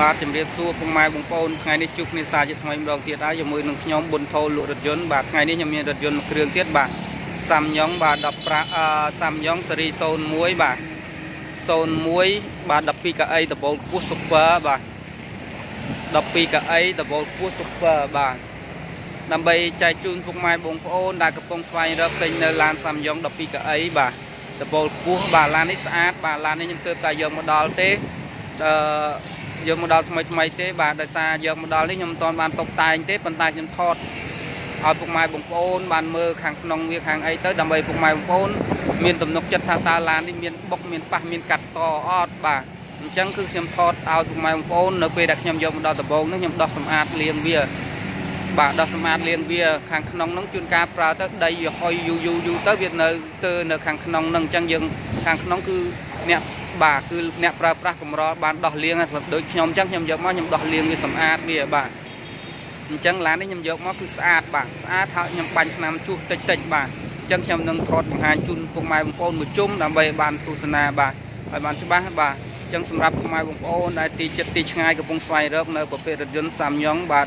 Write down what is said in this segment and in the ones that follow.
បាទជំរាបសួរពុកម៉ែបងប្អូនថ្ងៃនេះជួបគ្នាសារជាថ្មីម្ដងទៀតហើយជាមួយនឹងខ្ញុំប៊ុនថោលក់រថយន្តបាទថ្ងៃនេះខ្ញុំមានរថយន្តមួយគ្រឿងទៀតបាទសាំយ៉ុងបាទ15អឺសាំយ៉ុងស៊េរី01បាទ01បាទ12កៅអីដបូលខ្ពស់ Super បាទ12កៅអីដបូលខ្ពស់ Super បាទដើម្បីចែកជូនពុកម៉ែបងប្អូនដែលកំពុងស្វែងរកទិញនៅឡានសាំយ៉ុង12កៅអីបាទដបូលខ្ពស់បាទឡាននេះស្អាតបាទឡាននេះខ្ញុំទើបតែយកមកដល់ទេអឺ យកមកដល់ថ្មីថ្មីទេបាទដោយសារយកមកដល់នេះខ្ញុំមិនទាន់បានតុបតែងទេប៉ុន្តែខ្ញុំថតឲ្យពុកម៉ែបងប្អូនបានមើលខាងក្នុងវាខាងអីទៅដើម្បីពុកម៉ែបងប្អូនមានទំនុកចិត្តថាតើឡាននេះមានបុកមានប៉ះមានកាត់តអត់បាទអញ្ចឹងគឺខ្ញុំថតឲ្យពុកម៉ែបងប្អូននៅពេលដែលខ្ញុំយកមកដល់ដំបូងនេះខ្ញុំដោះសម្អាតលាងវាបាទដោះសម្អាតលាងវាខាងក្នុងហ្នឹងជួនកាលប្រើទៅដីវាហុយយូរយូរយូរទៅវានៅទៅនៅខាងក្នុងហ្នឹងអញ្ចឹងយើងខាងក្នុងគឺអ្នក បាទគឺអ្នកប្រើប្រាស់កម្របានដោះលាងដូចខ្ញុំអញ្ចឹងខ្ញុំយកមកខ្ញុំដោះលាងវាសម្អាតវាបាទអញ្ចឹងឡាននេះខ្ញុំយកមកគឺស្អាតបាទស្អាតហើយខ្ញុំបាញ់ថ្នាំជុះតិចតិចបាទអញ្ចឹងខ្ញុំនឹងថតបង្ហាញជូនពុកម៉ែបងប្អូនមួយជុំដើម្បីបានទស្សនាបាទឲ្យបានច្បាស់បាទអញ្ចឹងសម្រាប់ពុកម៉ែបងប្អូនដែលទីចិត្តទីឆ្ងាយកំពុងស្វែងរកនៅប្រភេទរថយន្តសាំយ៉ុងបាទ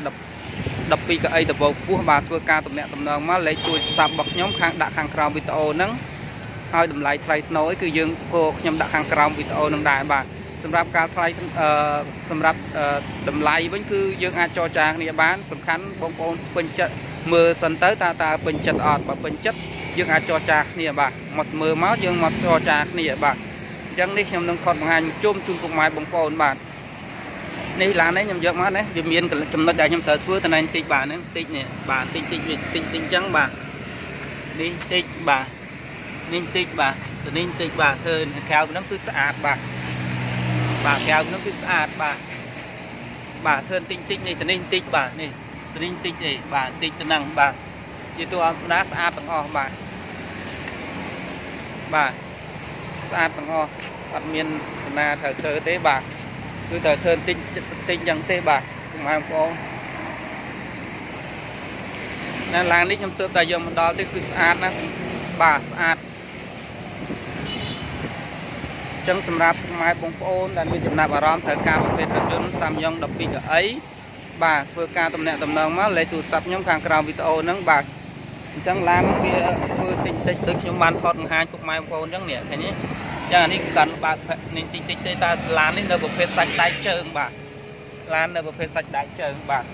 12កៅអីដបោកពោះបាទធ្វើការតំណាក់តំណងមកលេខជួយស្ដាប់របស់ខ្ញុំខាងដាក់ខាងក្រោមវីដេអូហ្នឹង ហើយតម្លៃថ្លៃថ្នូរគឺយើងក៏ខ្ញុំដាក់ខាងក្រោមវីដេអូនឹងដែរបាទសម្រាប់ការថ្លៃអឺសម្រាប់តម្លៃវិញគឺយើងអាចចរចាគ្នាបាន សំខាន់បងប្អូនពេញចិត្តមើលសិនទៅតើតើពេញចិត្តអត់បើពេញចិត្តយើងអាចចរចាគ្នាបាទមកមើលមកយើងមកចរចាគ្នាបាទអញ្ចឹងនេះខ្ញុំនឹងខត់បង្ហាញជុំជូនពុកម៉ែបងប្អូនបាទនេះឡាននេះខ្ញុំយកមកណាវាមានចំណុចដែលខ្ញុំត្រូវធ្វើតំណែងតិចបាទហ្នឹងតិចនេះបាទតិចតិចវាតិចតិចអញ្ចឹងបាទនេះតិចបាទ នេះតិចបាទទៅនេះតិចបាទធ្វើក្រៅហ្នឹងគឺស្អាតបាទបាទក្រៅហ្នឹងគឺស្អាតបាទបាទធ្វើតិចតិចនេះទៅនេះតិចបាទនេះទៅនេះតិចទេបាទតិចទៅហ្នឹងបាទជាទូអមតាស្អាតទាំងអស់បាទបាទស្អាតទាំងអស់អត់មានបណ្ណាត្រូវធ្វើទេបាទគឺត្រូវធ្វើតិចតិចយ៉ាងទេបាទពុកម៉ែបងប្អូនណាឡាននេះខ្ញុំទើបតែយកមកដល់ទេគឺស្អាតណាបាទស្អាត ចឹងសម្រាប់ពុកម៉ែបងប្អូនដែលមានចំណាប់អារម្មណ៍ត្រូវការប្រភេទរថយន្ត Samyang 12កៅអីបាទធ្វើការតំណាក់តំណងមកលេខទូរស័ព្ទខ្ញុំខាងក្រោមវីដេអូហ្នឹងបាទអញ្ចឹងឡានវាធ្វើតិចតិចដូចខ្ញុំបានថតបង្ហាញពុកម៉ែបងប្អូនអញ្ចឹងនេះឃើញទេចឹងអានេះកាន់បើកនេះតិចតិចទេតើឡាននេះនៅប្រភេទសាច់ដែកជើងបាទឡាននៅប្រភេទសាច់ដែកជើងបាទ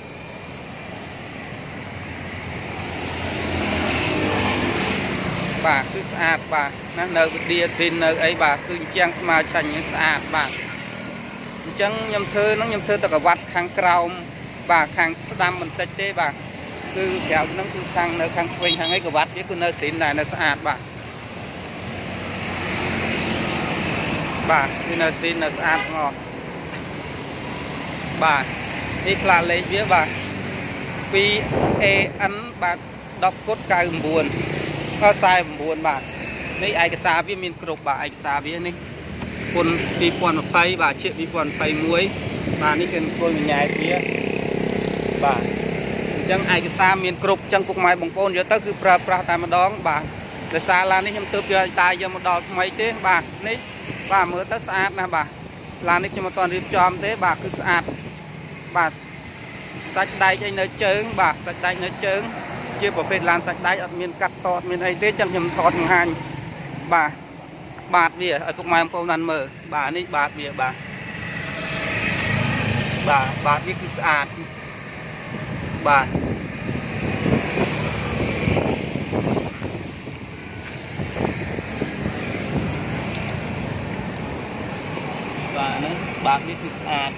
បាទគឺស្អាតបាទណានៅវិទ្យាស៊ីននៅអីបាទគឺជាងស្មើចាញ់ស្អាតបាទអញ្ចឹងខ្ញុំធ្វើហ្នឹងខ្ញុំធ្វើតែកវ៉ាត់ខាងក្រោមបាទខាងស្ដាំបន្តិចទេបាទគឺក្រៅហ្នឹងគឺខាងនៅខាងឆ្វេងខាងអីកវ៉ាត់វាគឺនៅស៊ីនដែរនៅស្អាតបាទបាទគឺនៅស៊ីននៅស្អាតទាំងអស់បាទនេះផ្លាកលេខវាបាទ 2AN បាទ10គុត99 49បាទនេះឯកសារវាមានគ្រប់បាទឯកសារវានេះគុណ2020បាទជា2021បាទនេះគឺគុណវិញ្ញាណវាបាទអញ្ចឹងឯកសារមានគ្រប់អញ្ចឹងពុកម៉ែបងប្អូនយកទៅគឺប្រើប្រាស់តែម្ដងបាទដោយសារឡាននេះខ្ញុំទើបយកតាយកមកដល់ថ្មីទេបាទនេះបាទមើលទៅស្អាតណាស់បាទឡាននេះខ្ញុំមិនទាន់រៀបចំទេបាទគឺស្អាតបាទសាច់ដែកអីនៅជើងបាទសាច់ដែកនៅជើង ជាប្រភេទឡានសាច់ដែកអត់មានកាត់តអត់មានអីទេចឹងខ្ញុំថតបង្ហាញបាទបាទវាឲ្យពុកម៉ែបងប្អូនបានមើលបាទនេះបាទវាបាទបាទបាទវាគឺស្អាតបាទបាទហ្នឹងបាទវាគឺស្អាត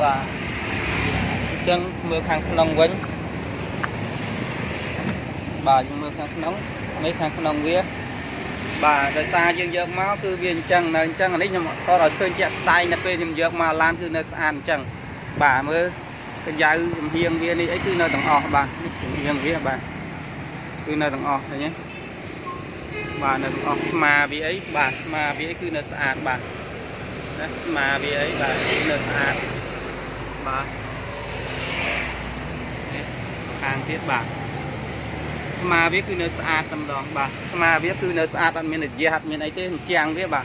បាទអញ្ចឹង មើលខាងក្នុងវិញបាទយើងមើលខាងក្នុងនេះខាងក្នុងវាបាទដោយសារយើងយកមកគឺវាអញ្ចឹងនៅអញ្ចឹងអានេះខ្ញុំថតឲ្យឃើញជាក់ស្ដែងនៅពេលខ្ញុំយកមកឡានគឺនៅស្អាតអញ្ចឹងបាទមើលកញ្ចៅចំហៀងវានេះអីគឺនៅទាំងអស់បាទនេះចំហៀងវាបាទគឺនៅទាំងអស់ឃើញទេបាទនៅទាំងអស់ស្មាវាអីបាទស្មាវាអីគឺនៅស្អាតបាទណាស្មាវាអីបាទនៅស្អាតបាទ ទៀតបាទស្មាវាគឺនៅស្អាតតែម្ដងបាទស្មាវាគឺនៅស្អាតអត់មានរយៈអត់មានអីទេជាងវាបាទ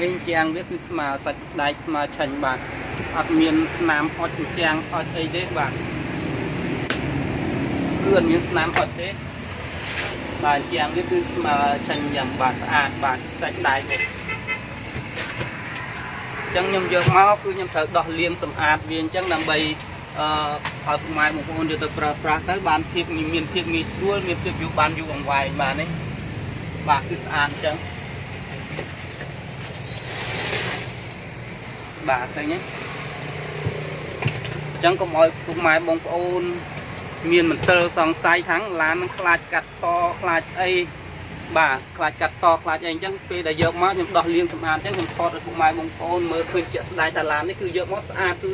វិញជាងវាគឺស្មាសាច់ដែកស្មាឆាញ់បាទអត់មានស្នាមអុចជាងអុចអីទេបាទគឺអត់មានស្នាមអុចទេបាទជាងវាគឺស្មាឆាញ់យ៉ាងបាទស្អាតបាទសាច់ដែកនេះចឹងខ្ញុំយកមកគឺខ្ញុំត្រូវដោះលាងសម្អាតវាអញ្ចឹងដើម្បី អឺឲ្យពុកម៉ែបងប្អូនយកទៅប្រើប្រាស់ទៅបានភាពមានភាពងាយស្រួលមានភាពយូរបានយូរអង្វែងបាទនេះបាទគឺស្អាតអញ្ចឹងបាទឃើញទេអញ្ចឹងកុំឲ្យពុកម៉ែបងប្អូន មានមន្ទិលសង្ស័យខាងឡាននឹងខ្លាចកាត់តខ្លាចអីបាទខ្លាចកាត់តខ្លាចអីអញ្ចឹងពេលដែលយកមកខ្ញុំដោះលាងសម្អាតអញ្ចឹងខ្ញុំថតឲ្យពុកម៉ែបងប្អូនមើលឃើញជាក់ស្ដែងថាឡាននេះគឺយកមកស្អាតគឺ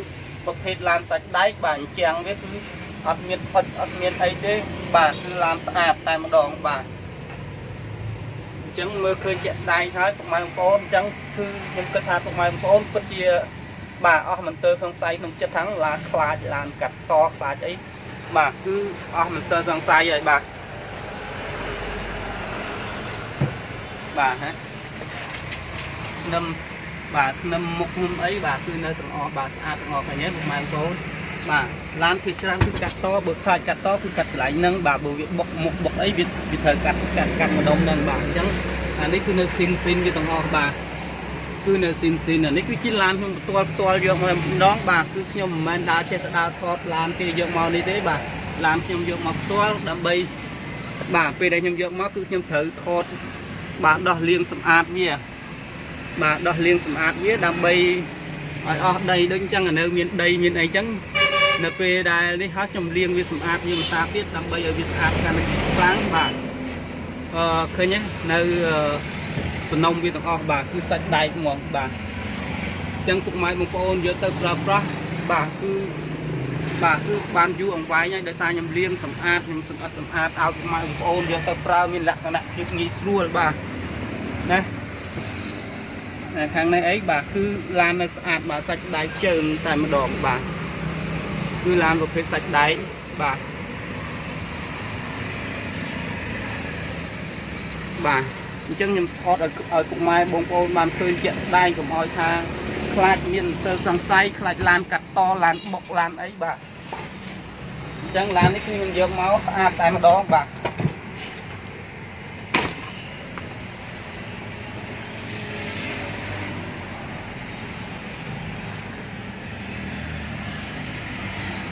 ប្រភេទឡានសាច់ដែកបាទអញ្ចឹងវាគឺអត់មានផុតអត់មានអីទេបាទគឺឡានស្អាតតែម្ដងបាទអញ្ចឹងមើលឃើញជាក់ស្ដែងហើយពុកម៉ែបងប្អូនអញ្ចឹងគឺខ្ញុំគិតថាពុកម៉ែបងប្អូនពិតជាបាទអស់មន្ទិលក្នុងស័យក្នុងចិត្តថាឡានខ្លាចឡានកាត់តខ្លាចអីបាទគឺអស់មន្ទិលសង្ស័យហើយបាទបាទហ៎ខ្ញុំ បាទខ្ញុំមុខខ្ញុំអីបាទគឺនៅទាំងអស់បាទស្អាតទាំងអស់ឃើញទេពុកម៉ែបងប្អូនបាទឡានគឺច្រើនគឺកាត់តបើខ្លាចកាត់តគឺកាត់កន្លែងហ្នឹងបាទបើវាបុកមុខបុកអីវាវាត្រូវកាត់កាត់កាត់ម្ដុំហ្នឹងបាទអញ្ចឹងអានេះគឺនៅស៊ីនស៊ីនវាទាំងអស់បាទគឺនៅស៊ីនស៊ីនអានេះគឺជាឡានខ្ញុំផ្ទាល់ផ្ទាល់យកម្ដងបាទគឺខ្ញុំមិនមែនដើរចេះទៅដើរថតឡានគេយកមកនេះទេបាទឡានខ្ញុំយកមកផ្ទាល់ដើម្បីបាទពេលដែលខ្ញុំយកមកគឺខ្ញុំត្រូវថតបាទដោះលាងសម្អាតវា បាទដោះលាងសម្អាតវាដើម្បីឲ្យអស់ដីដូចអញ្ចឹងនៅមានដីមានអីអញ្ចឹងនៅពេលដែលនេះហើយខ្ញុំលាងវាសម្អាតវាមិនសាទៀតដើម្បីឲ្យវាស្អាតកាន់តែខ្លាំងបាទអឺឃើញទេនៅសំណុំវាទាំងអស់បាទគឺសាច់ដែកហ្មងបាទអញ្ចឹងពុកម៉ែបងប្អូនយកទៅប្រើប្រាស់បាទគឺបាទគឺបានយូរអង្វែងហើយដោយសារខ្ញុំលាងសម្អាតខ្ញុំសម្អាតសម្អាតឲ្យពុកម៉ែបងប្អូនយកទៅប្រើមានលក្ខណៈភាពងាយស្រួលបាទណា ខាងនេះអីបាទគឺឡាននៅស្អាតបាទសាច់ដែកជើងតែម្ដងបាទគឺឡានប្រភេទសាច់ដែកបាទបាទអញ្ចឹងខ្ញុំថតឲ្យឲ្យពុកម៉ែបងប្អូនបានឃើញជាក់ស្ដែងកុំឲ្យថាខ្លាចមានទៅសង្ស័យខ្លាចឡានកាត់តឡានបុកឡានអីបាទអញ្ចឹងឡាននេះគឺខ្ញុំយកមកស្អាតតែម្ដងបាទ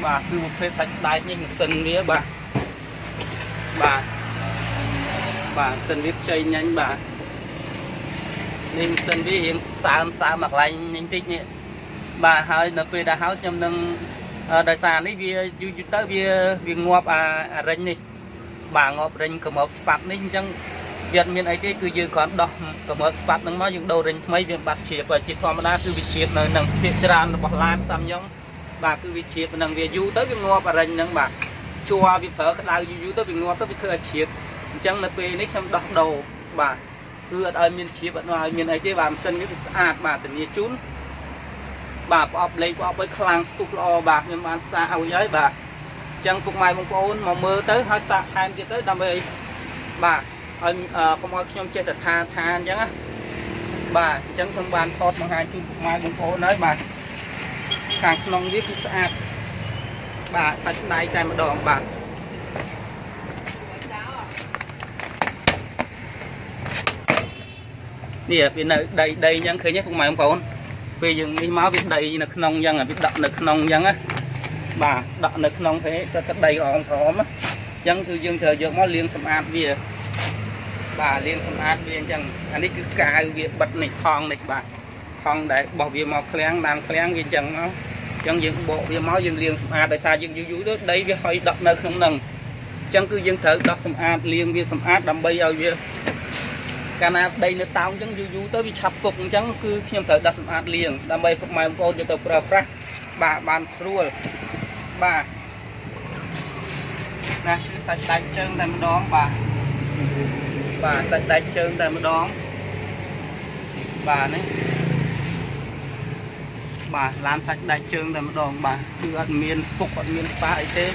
បាទគឺប្រភេទសាច់ដែកនេះម៉ាស៊ីនវាបាទបាទបាទម៉ាស៊ីនវាខ្ចីញ៉ាញ់បាទនេះម៉ាស៊ីនវារៀងសើមសើមមកកន្លែងនេះតិចនេះបាទហើយនៅពេលដែលហើយខ្ញុំនឹងដោយសារនេះវាយូរយូរទៅវាវាងាប់អាអារិញនេះបាទងាប់រិញកម្របស្ប៉ាត់នេះអញ្ចឹងវាអត់មានអីទេគឺយើងគ្រាន់ដោះកម្របស្ប៉ាត់ហ្នឹងមកយើងដូររិញថ្មីវាបាត់ជ្រាបជាធម្មតាគឺវាជ្រាបនៅនឹងភាគច្រើនរបស់ឡានតាមយ៉ង បាទគឺវាជ្រាបនឹងវាយូរទៅវាងាប់អរិញហ្នឹងបាទជួវាប្រើក្តៅយូរយូរទៅវាងាប់ទៅវាធ្វើឲ្យជ្រាបអញ្ចឹងនៅពេលនេះខ្ញុំដោះដូរបាទគឺអត់ឲ្យមានជ្រាបអត់ឲ្យមានអីទេបាទម៉ាស៊ីននេះវាស្អាតបាទធានាជូនបាទប្រអប់លេខប្រអប់ឲ្យខ្លាំងស្ទុះល្អបាទខ្ញុំបានសាកឲ្យហើយបាទអញ្ចឹងពុកម៉ែបងប្អូនមកមើលទៅហើយសាកថែមទៀតទៅដើម្បីឲ្យបាទឲ្យកុំឲ្យខ្ញុំចេះតែថាថាអញ្ចឹងណាបាទអញ្ចឹងខ្ញុំបានថតបង្ហាញជូនពុកម៉ែបងប្អូនហើយបាទ ខាងក្នុងវាគឺស្អាតបាទសាច់ដៃតែម្ដងបាទនេះវានៅដីដីអញ្ចឹងឃើញទេពុកម៉ែបងប្អូនពេលយើងនេះមកវាដីនៅក្នុងអញ្ចឹងវាដក់នៅក្នុងអញ្ចឹងណាបាទដក់នៅក្នុងទេសិតតែដីអងក្រមអញ្ចឹងគឺយើងត្រូវយកមកលាងសម្អាតវាបាទលាងសម្អាតវាអញ្ចឹងអានេះគឺកាវវាបិទនេះថងនេះបាទ ថងដែលបោះវាមកឃ្លាំងដានឃ្លាំងវាអញ្ចឹងមកអញ្ចឹងយើងបកវាមកយើងលាងសម្អាតដោយសារយើងយូរយូរទៅដីវាហុយដក់នៅក្នុងហ្នឹងអញ្ចឹងគឺយើងត្រូវដោះសម្អាតលាងវាសម្អាតដើម្បីឲ្យវាកាលណាដីនៅតោងអញ្ចឹងយូរយូរទៅវាឆាប់ពុកអញ្ចឹងគឺខ្ញុំត្រូវដោះសម្អាតលាងដើម្បីពុកម៉ែបងប្អូនយកទៅប្រើប្រាស់បាទបានស្រួលបាទណាគឺសាច់ដាច់ជើងតែម្ដងបាទបាទសាច់ដាច់ជើងតែម្ដងបាទនេះ បាទឡានសាច់ដាច់ជើងតែម្ដងបាទគឺអត់មានពុកអត់មានប៉ះអីទេ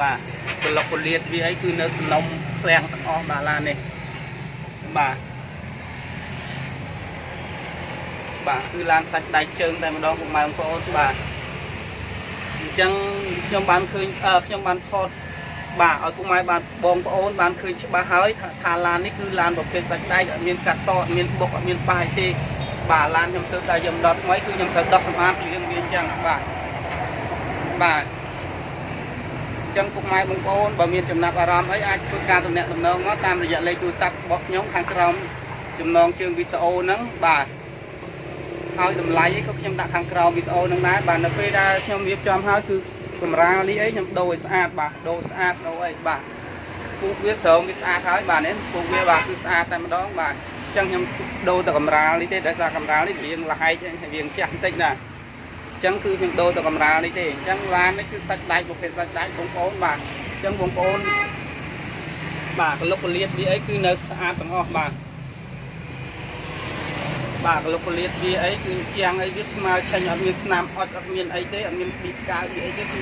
បាទប្លុកពលាតវាអីគឺនៅសំណុំឃ្លាំងទាំងអស់បាទឡាននេះបាទបាទគឺឡានសាច់ដៃជើងតែម្ដងពុកម៉ែបងប្អូនបាទអញ្ចឹងខ្ញុំបានឃើញខ្ញុំបានថតបាទឲ្យពុកម៉ែបានបងប្អូនបានឃើញច្បាស់ហើយថាឡាននេះគឺឡានប្រភេទសាច់ដែកអត់មានកាត់តអត់មានបុកអត់មានប៉ាយទេ បាទឡានខ្ញុំទៅតែខ្ញុំដុតថ្មីគឺខ្ញុំត្រូវដោះសម្អាតពីរឿងវាអញ្ចឹងបាទបាទចឹងពុកម៉ែបងប្អូនបើមានចំណាប់អារម្មណ៍អីអាចធ្វើការទំនាក់ទំនងមកតាមរយៈលេខទូរស័ព្ទរបស់ខ្ញុំខាងក្រោមចំណងជើងវីដេអូហ្នឹងបាទហើយតម្លៃអីក៏ខ្ញុំដាក់ខាងក្រោមវីដេអូហ្នឹងដែរបាទនៅពេលដែលខ្ញុំរៀបចំហើយគឺកម្រាលនេះអីខ្ញុំដូរឲ្យស្អាតបាទដូរស្អាតដូរអីបាទពូកវាស្រោមវាស្អាតហើយបាទនេះពូកវាបាទគឺស្អាតតែម្ដងបាទអញ្ចឹងខ្ញុំដូរទៅកម្រាលនេះទេដោយសារកម្រាលនេះវាងលហែកវាងចាស់បន្តិចណាអញ្ចឹងគឺខ្ញុំដូរទៅកម្រាលនេះទេអញ្ចឹងឡាននេះគឺសាច់ដែកប្រភេទសាច់ដែកបងប្អូនបាទអញ្ចឹងបងប្អូនបាទកលុកកលៀតវាអីគឺនៅស្អាតទាំងអស់បាទបាទកលុកកលៀតវាអីគឺជាងអីវាស្មើចេញអត់មានស្នាមអត់អត់មានអីទេអត់មានពីឆ្កៅវាអីទេគឺ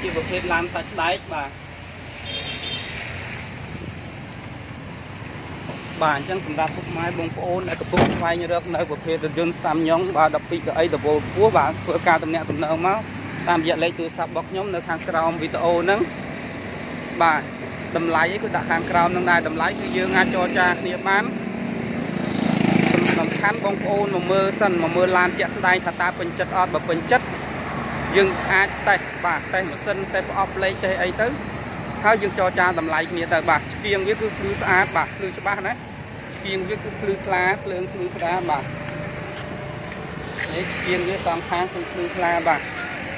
ជាប្រភេទឡានសាច់ដែកបាទ បាទអញ្ចឹងសម្រាប់ពុកម៉ែបងប្អូនដែលកំពុងស្វែងរកនៅប្រភេទរថយន្តសាំយ៉ុងបាទ12កៅអីដបូលពោះបាទធ្វើការតំណាក់តំណងមកតាមរយៈលេខទូរស័ព្ទរបស់ខ្ញុំនៅខាងក្រោមវីដេអូហ្នឹងបាទតម្លៃគឺដាក់ខាងក្រោមហ្នឹងដែរតម្លៃគឺយើងអាចចរចាគ្នាបានសំខាន់បងប្អូនមកមើលសិនមកមើលឡានជាក់ស្ដែងថាតើពេញចិត្តអត់បើពេញចិត្តយើងអាចតេស្តបាទតេស្តម៉ាស៊ីនតេស្តប្រអប់លេខតេស្តអីទៅហើយយើងចរចាតម្លៃគ្នាទៅបាទស្ទៀងវាគឺភ្លឺស្អាតបាទភ្លឺច្បាស់ណា ស្ទៀងវាគឺភ្លឺថ្លាភ្លើងភ្លឺថ្លាបាទនេះស្ទៀងវាសងខាងគឺភ្លឺថ្លាបាទ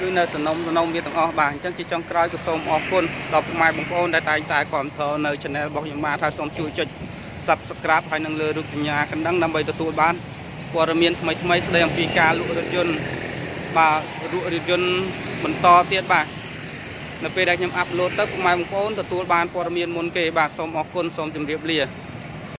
គឺនៅសំណុំសំណុំវាទាំងអស់បាទអញ្ចឹងជាចុងក្រោយក៏សូមអរគុណដល់ពុកម៉ែបងប្អូនដែលតែងតែគ្រប់គ្រងនៅ Channel របស់ខ្ញុំបាទហើយសូមជួយចុច Subscribe ហើយនឹងលើរូបសញ្ញាកណ្ដឹងដើម្បីទទួលបានព័ត៌មានថ្មីថ្មីស្ដីអំពីការលក់រថយន្តបាទលក់រថយន្តបន្តទៀតបាទនៅពេលដែលខ្ញុំអាប់ឡូតទៅពុកម៉ែបងប្អូនទទួលបានព័ត៌មានមុនគេបាទសូមអរគុណសូមជម្រាបលា